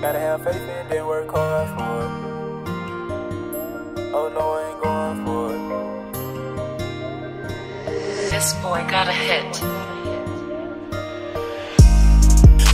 Gotta have faith and then work hard for it. Oh no, I ain't going for it. This boy got a hit.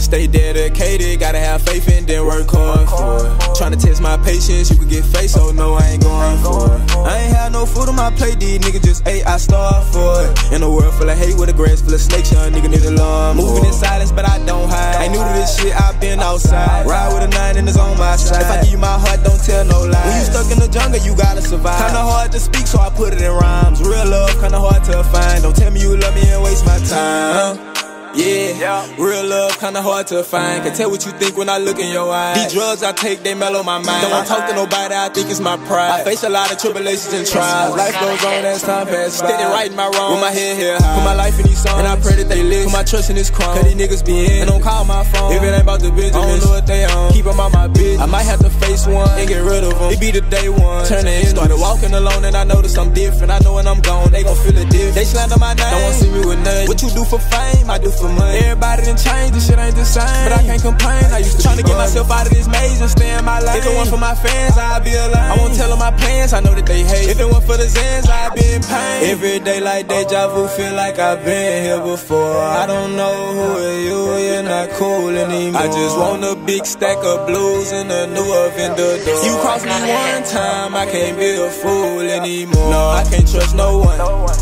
Stay dedicated, gotta have faith and then work hard for it. Tryna test my patience, you could get face, so no, I ain't going for it. I ain't had no food on my plate, these niggas just ate, I starved for it. In a world full of hate with a grass full of snakes, young nigga need a lawn. Moving in silence, but I don't hide. Ain't new to this shit, I've been outside. Ride with a nine and it's on my side. If I give you my heart, don't tell no lies. When you stuck in the jungle, you gotta survive. Kinda hard to speak, so I put it in rhymes. Real love, kinda hard to find. Don't tell me you love me and waste my time. Yeah, real love kinda hard to find. Can tell what you think when I look in your eyes. These drugs I take, they mellow my mind. Don't wanna talk to nobody, I think it's my pride. I face a lot of tribulations and trials. Life goes on as time passes by. right in my wrong. With my head held high. Put my life in these songs. And I pray that they listen. Put my trust in this crime. Cause these niggas be in. And don't call my phone. If it ain't about the business, I don't know what they on. Keep them on my bitch. I might have to face one and get rid of them. It be the day one. Turn it end. Started walking alone and I noticed I'm different. I know when I'm gone, they gon' feel it different. They slander my name. Don't wanna see me with nothing. What you do for fame, I do for money. Everybody done changed, this shit ain't the same. But I can't complain. I used to trying to get myself out of this maze and stay in my lane. If it weren't for my fans, I'd be alive. I won't tell them my plans, I know that they hate. If it weren't for the Xans, I'd be in pain. Every day like deja vu, feel like I've been here before. I don't know who are you, you're not cool anymore. I just want a big stack of blues and a new oven the door. You cross me one time, I can't be a fool anymore. No, I can't trust no one.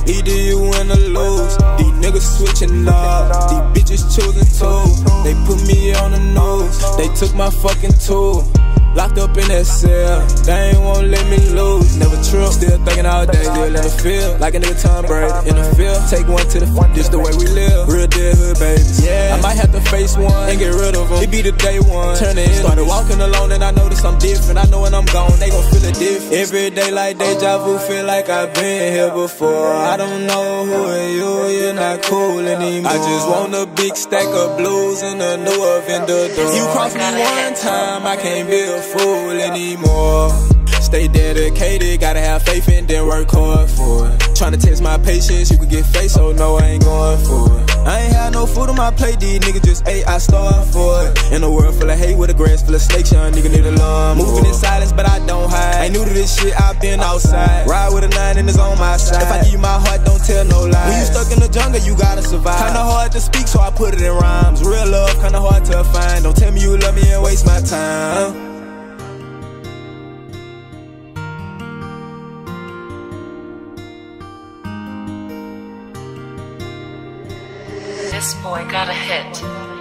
Either you win or lose. These niggas switching up, these bitches choosing too. They put me on the nose, they took my fucking tool. Locked up in that cell, they ain't won't let me lose. Never true, still thinking all day, still in the field. Like a nigga Tom Brady in the field. Take one to the front, this the way we live. Real dead hood, baby. Yeah, I might have to face one and get rid of them. It be the day one. Turn it in. Started walking alone and I noticed I'm different. I know when I'm gone, they gon' feel it different. Every day like deja vu, feel like I've been here before. I don't know who are you, you're not cool anymore. I just want a big stack of blues and a new the door. You cross me one time, I can't be a fool anymore. Stay dedicated, gotta have faith and then work hard for it. Tryna test my patience, you could get face, so no, I ain't going for it. I ain't had no food on my plate, these niggas just ate, I starved for it. In a world full of hate with a grass full of snakes, young nigga need a lawn. Moving in silence, but I don't hide. Ain't new to this shit, i been outside. Ride with a nine and it's on my side. If I give you my heart, don't tell no lies. When you stuck in the jungle, you gotta survive. Kinda hard to speak, so I put it in rhymes. Real love, kinda hard to find. Don't tell me you love me and waste my time. This boy got a hit.